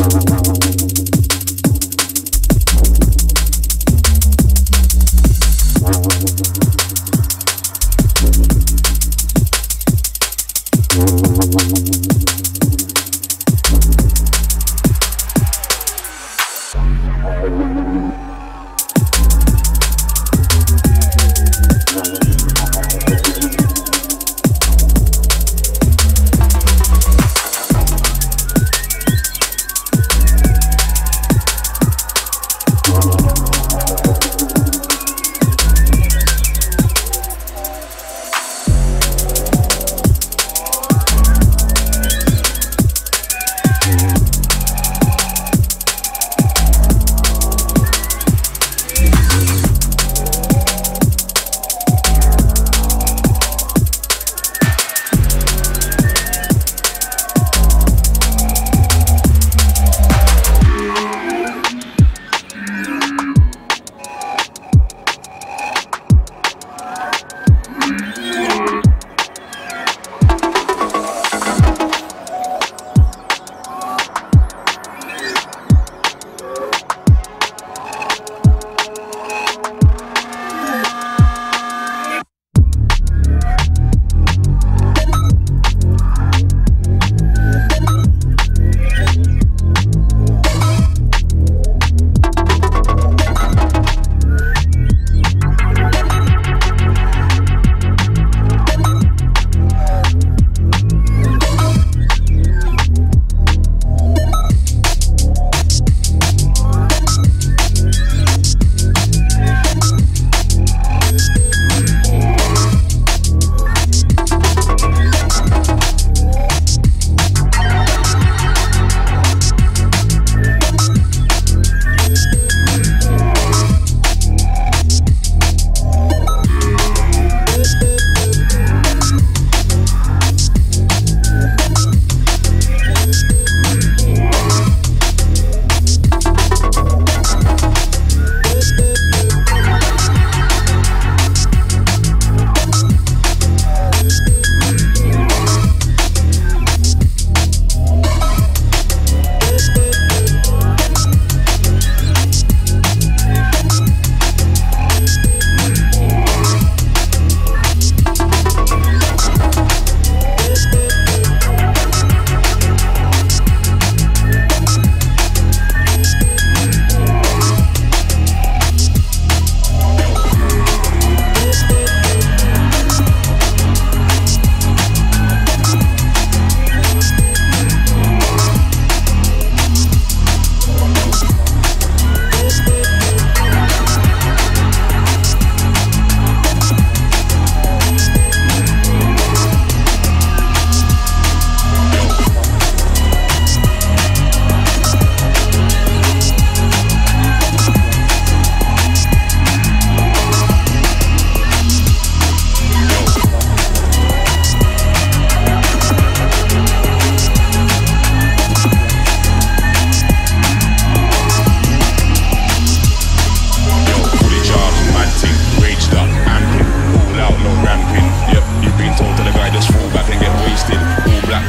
Música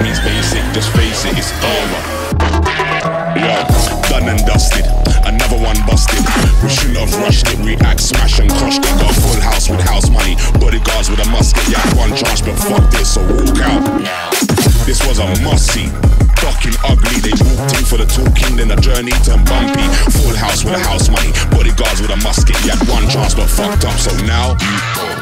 means basic, just face it, it's over. Yeah, done and dusted, another one busted. We shouldn't have rushed it, we act smash and crushed it. Got a full house with house money, bodyguards with a musket. Yeah, one charge, but fuck this, so walk out. This was a must see fucking ugly. They walked in for the talking, then the journey turned bumpy. Full house with a house money, bodyguards with a musket. Yeah, one chance, but fucked up, so now you go.